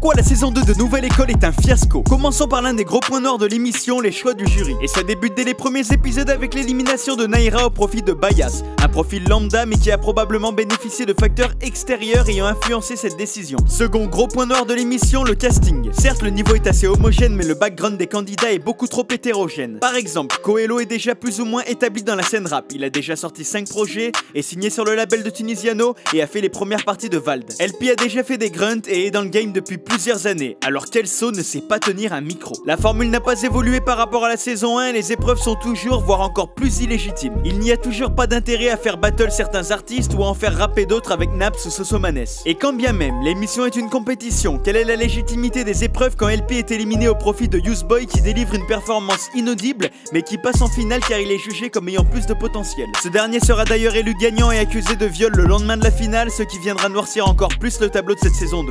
Pourquoi la saison 2 de Nouvelle École est un fiasco Commençons par l'un des gros points noirs de l'émission, les choix du jury. Et ça débute dès les premiers épisodes avec l'élimination de Naira au profit de Bayas, un profil lambda mais qui a probablement bénéficié de facteurs extérieurs ayant influencé cette décision. Second gros point noir de l'émission, le casting. Certes, le niveau est assez homogène, mais le background des candidats est beaucoup trop hétérogène. Par exemple, Coelho est déjà plus ou moins établi dans la scène rap. Il a déjà sorti 5 projets, est signé sur le label de Tunisiano et a fait les premières parties de Vald. LP a déjà fait des grunts et est dans le game depuis plusieurs années, alors Kelso ne sait pas tenir un micro. La formule n'a pas évolué par rapport à la saison 1 et les épreuves sont toujours, voire encore plus illégitimes. Il n'y a toujours pas d'intérêt à faire battle certains artistes ou à en faire rapper d'autres avec Naps ou Sosomanes. Et quand bien même, l'émission est une compétition, quelle est la légitimité des épreuves quand LP est éliminé au profit de Boy qui délivre une performance inaudible mais qui passe en finale car il est jugé comme ayant plus de potentiel. Ce dernier sera d'ailleurs élu gagnant et accusé de viol le lendemain de la finale, ce qui viendra noircir encore plus le tableau de cette saison 2.